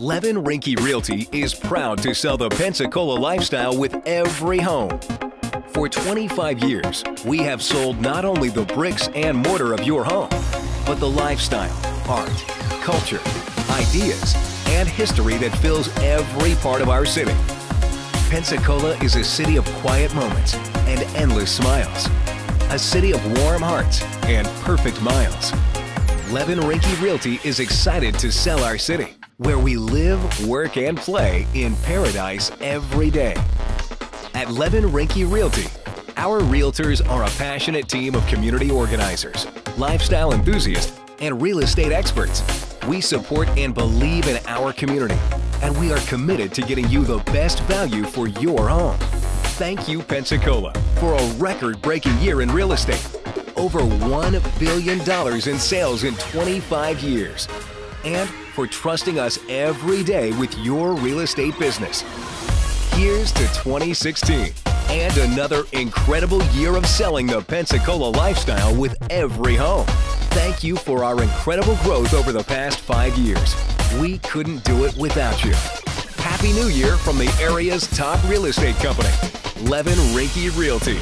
Levin Rinke Realty is proud to sell the Pensacola lifestyle with every home. For 25 years, we have sold not only the bricks and mortar of your home, but the lifestyle, art, culture, ideas, and history that fills every part of our city. Pensacola is a city of quiet moments and endless smiles. A city of warm hearts and perfect miles. Levin Rinke Realty is excited to sell our city, where we live, work, and play in paradise every day. At Levin Rinke Realty, our realtors are a passionate team of community organizers, lifestyle enthusiasts, and real estate experts. We support and believe in our community, and we are committed to getting you the best value for your home. Thank you, Pensacola, for a record breaking year in real estate. Over $1 billion in sales in 25 years. And for trusting us every day with your real estate business. Here's to 2016 and another incredible year of selling the Pensacola lifestyle with every home. Thank you for our incredible growth over the past five years. We couldn't do it without you. Happy New Year from the area's top real estate company, Levin Rinke Realty.